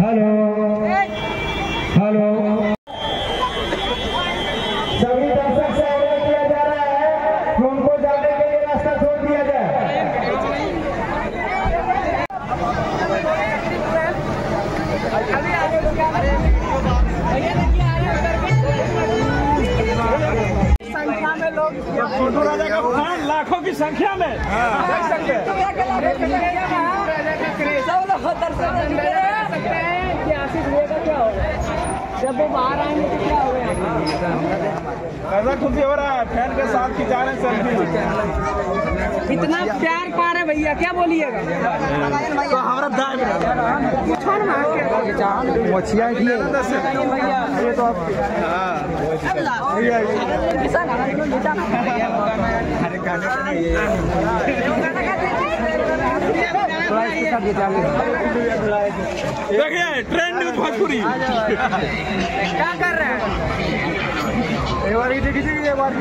Hello hello सभी दर्शक से अनुरोध किया जा रहा है कि उनको जाने के लिए रास्ता छोड़ दिया जाए। संख्या में लोग छोटू राजा का फ़ैन लाखों की संख्या में। देख सकते हैं सब लोग दर्शन सकते हैं भैया क्या होगा जब वो बाहर आएँगे तो क्या होगा ऐसा खुशी हो रहा है फ़ैन के साथ खिंचा रहे हैं सेल्फी इतना प्यार पा रहे भैया क्या बोलिएगा? तो हमारा दाएँ छोड़ मार मछिया ये तो आप देखिए ट्रेंड न्यूज़ भोजपुरी क्या कर रहे हैं? एक बार ये देखिए एक बार